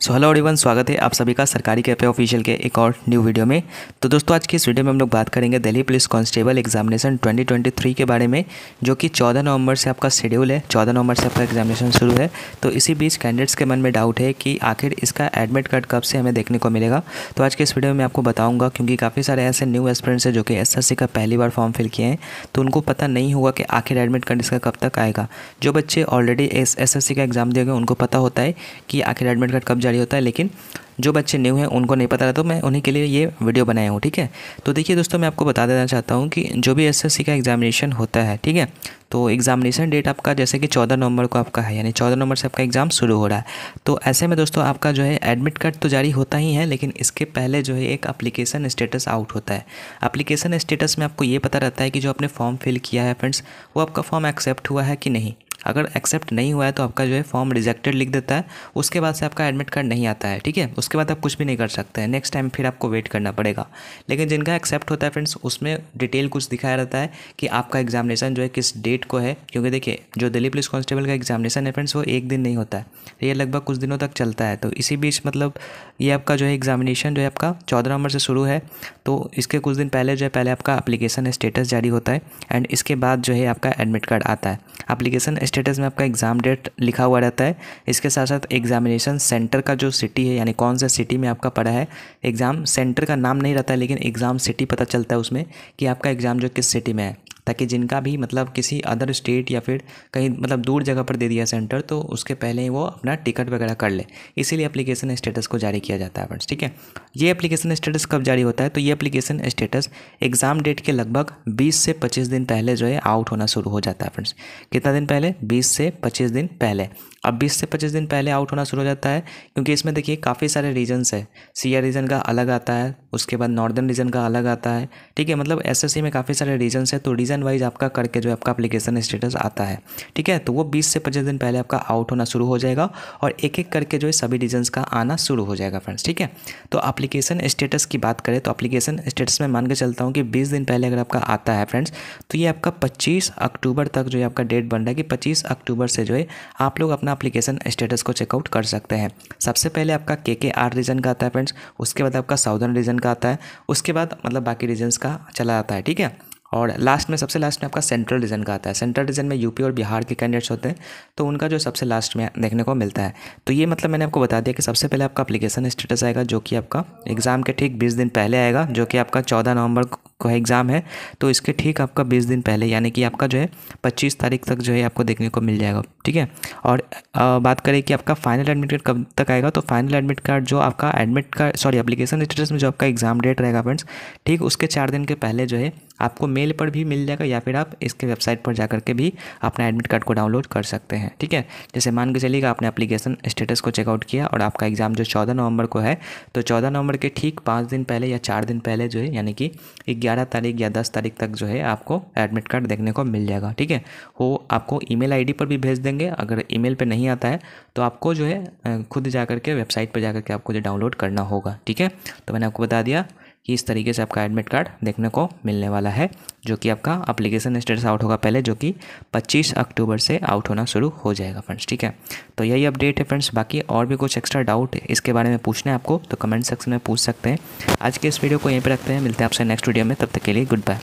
So hello everyone स्वागत है आप सभी का सरकारी कैफ़े ऑफिशियल के एक और न्यू वीडियो में। तो दोस्तों, आज की इस वीडियो में हम लोग बात करेंगे दिल्ली पुलिस कांस्टेबल एग्जामिनेशन 2023 के बारे में, जो कि 14 नवंबर से आपका शेड्यूल है 14 नवंबर से आपका एग्जामिनेशन शुरू है। तो इसी बीच कैंडिडेट्स के मन में डाउट है कि आखिर इसका एडमिट कार्ड कब से हमें देखने को मिलेगा। तो आज के इस वीडियो में आपको बताऊँगा, क्योंकि काफ़ी सारे ऐसे न्यू एस्पिरेंट्स हैं जो कि एसएससी का पहली बार फॉर्म फिल किए हैं तो उनको पता नहीं होगा कि आखिर एडमिट कार्ड इसका कब तक आएगा। जो बच्चे ऑलरेडी एस का एग्ज़ाम दिए गए उनको पता होता है कि आखिर एडमिट कार्ड कब जारी होता है, लेकिन जो बच्चे न्यू हैं, उनको नहीं पता तो मैं उन्हीं के लिए ये वीडियो बनाया हूँ, ठीक है? तो देखिए दोस्तों, मैं आपको बता देना चाहता हूँ कि जो भी एसएससी का एग्जामिनेशन होता है, ठीक है? तो एग्जामिनेशन डेट आपका, जैसे कि चौदह नवंबर को आपका है, यानी चौदह नवंबर से आपका एग्ज़ाम शुरू हो रहा है। तो ऐसे में दोस्तों, आपका जो है एडमिट कार्ड तो जारी होता ही है, लेकिन इसके पहले जो है एक अप्लीकेशन स्टेटस आउट होता है। अप्लीकेशन स्टेटस में आपको ये पता रहता है कि जो आपने फॉर्म फिल किया है फ्रेंड्स वो आपका फॉर्म एक्सेप्ट हुआ है कि नहीं। अगर एक्सेप्ट नहीं हुआ है तो आपका जो है फॉर्म रिजेक्टेड लिख देता है। उसके बाद से आपका एडमिट कार्ड नहीं आता है, ठीक है? उसके बाद आप कुछ भी नहीं कर सकते हैं। नेक्स्ट टाइम फिर आपको वेट करना पड़ेगा। लेकिन जिनका एक्सेप्ट होता है फ्रेंड्स उसमें डिटेल कुछ दिखाया रहता है कि आपका एग्जामिनेशन जो है किस डेट को है। क्योंकि देखिए, जो दिल्ली पुलिस कॉन्स्टेबल का एग्जामिनेशन है फ्रेंड्स वो एक दिन नहीं होता है। ये लगभग कुछ दिनों तक चलता है। तो इसी बीच मतलब ये आपका जो है एग्जामिनेशन जो है आपका चौदह नवंबर से शुरू है। तो इसके कुछ दिन पहले जो है, पहले आपका अप्लीकेशन स्टेटस जारी होता है। एंड इसके बाद जो है आपका एडमिट कार्ड आता है। अप्लीकेशन स्टेटस में आपका एग्ज़ाम डेट लिखा हुआ रहता है। इसके साथ साथ एग्जामिनेशन सेंटर का जो सिटी है, यानी कौन सा सिटी में आपका पढ़ा है एग्ज़ाम सेंटर का नाम नहीं रहता है लेकिन एग्ज़ाम सिटी पता चलता है उसमें कि आपका एग्ज़ाम जो किस सिटी में है। ताकि जिनका भी मतलब किसी अदर स्टेट या फिर कहीं मतलब दूर जगह पर दे दिया सेंटर तो उसके पहले ही वो अपना टिकट वगैरह कर ले। इसीलिए एप्लीकेशन स्टेटस को जारी किया जाता है फ्रेंड्स ठीक है? ये एप्लीकेशन स्टेटस कब जारी होता है? तो ये एप्लीकेशन स्टेटस एग्ज़ाम डेट के लगभग 20 से 25 दिन पहले जो है आउट होना शुरू हो जाता है फ्रेंड्स कितना दिन पहले? 20 से 25 दिन पहले। अब 20 से 25 दिन पहले आउट होना शुरू हो जाता है, क्योंकि इसमें देखिए काफ़ी सारे रीजन्स है। सीआर रीजन का अलग आता है, उसके बाद नॉर्दर्न रीजन का अलग आता है, ठीक है? मतलब एसएससी में काफ़ी सारे रीजन्स है तो रीजन वाइज आपका करके जो आपका अप्लीकेशन स्टेटस आता है। ठीक है? तो वो बीस से पच्चीस दिन पहले आपका आउट होना शुरू हो जाएगा और एक एक करके जो है सभी रीजन्स का आना शुरू हो जाएगा फ्रेंड्स ठीक है? तो अप्लीकेशन स्टेटस की बात करें तो अप्लीकेशन स्टेटस में मान के चलता हूँ कि बीस दिन पहले अगर आपका आता है फ्रेंड्स तो ये आपका पच्चीस अक्टूबर तक जो है आपका डेट बन रहा है कि पच्चीस अक्टूबर से जो है आप लोग अपना अप्लीकेशन स्टेटस को चेकआउट कर सकते हैं। सबसे पहले आपका के के आर रीजन का आता है फ्रेंड्स उसके बाद आपका साउदर्न रीजन का आता है, उसके बाद मतलब बाकी रीजन्स का चला आता है, ठीक है? और लास्ट में, सबसे लास्ट में आपका सेंट्रल रीजन का आता है। सेंट्रल रीजन में यूपी और बिहार के कैंडिडेट्स होते हैं तो उनका जो सबसे लास्ट में देखने को मिलता है। तो ये मतलब मैंने आपको बता दिया कि सबसे पहले आपका अपलीकेशन स्टेटस आएगा, जो कि आपका एग्ज़ाम के ठीक बीस दिन पहले आएगा, जो कि आपका चौदह नवंबर को एग्ज़ाम है। तो इसके ठीक आपका बीस दिन पहले, यानी कि आपका जो है पच्चीस तारीख तक जो है आपको देखने को मिल जाएगा। ठीक है? और बात करें कि आपका फाइनल एडमिट कार्ड कब तक आएगा? तो फाइनल एडमिट कार्ड जो आपका admit card sorry application status में जो आपका एग्ज़ाम डेट रहेगा फ्रेंड्स ठीक उसके चार दिन के पहले जो है, आपको मेल पर भी मिल जाएगा या फिर आप इसके वेबसाइट पर जा करके भी अपना एडमिट कार्ड को डाउनलोड कर सकते हैं, ठीक है? जैसे मान के चलिएगा आपने एप्लीकेशन स्टेटस को चेकआउट किया और आपका एग्ज़ाम जो चौदह नवंबर को है तो चौदह नवंबर के ठीक पाँच दिन पहले या चार दिन पहले जो है, यानी कि ग्यारह तारीख या दस तारीख तक जो है आपको एडमिट कार्ड देखने को मिल जाएगा, ठीक है? वो आपको ईमेल आईडी पर भी भेज देंगे अगर ईमेल पे नहीं आता है तो आपको जो है खुद जा करके वेबसाइट पर जा करके आपको जो डाउनलोड करना होगा, ठीक है? तो मैंने आपको बता दिया कि इस तरीके से आपका एडमिट कार्ड देखने को मिलने वाला है, जो कि आपका अप्लीकेशन स्टेटस आउट होगा पहले, जो कि 25 अक्टूबर से आउट होना शुरू हो जाएगा फ्रेंड्स ठीक है? तो यही अपडेट है फ्रेंड्स बाकी और भी कुछ एक्स्ट्रा डाउट इसके बारे में पूछना है आपको तो कमेंट सेक्शन में पूछ सकते हैं। आज के इस वीडियो को यहीं पर रखते हैं, मिलते हैं आपसे नेक्स्ट वीडियो में, तब तक के लिए गुड बाय